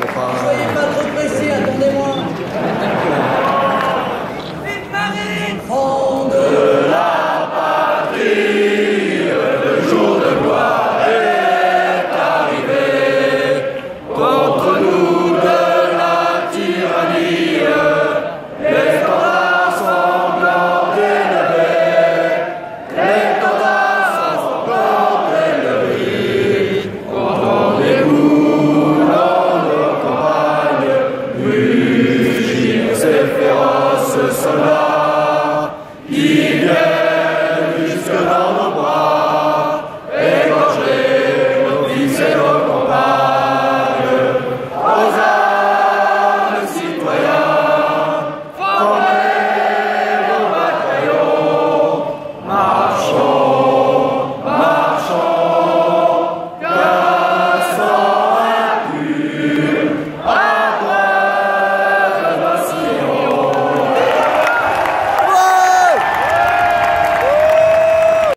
pour pas. Soyez pas trop pressés, à ce.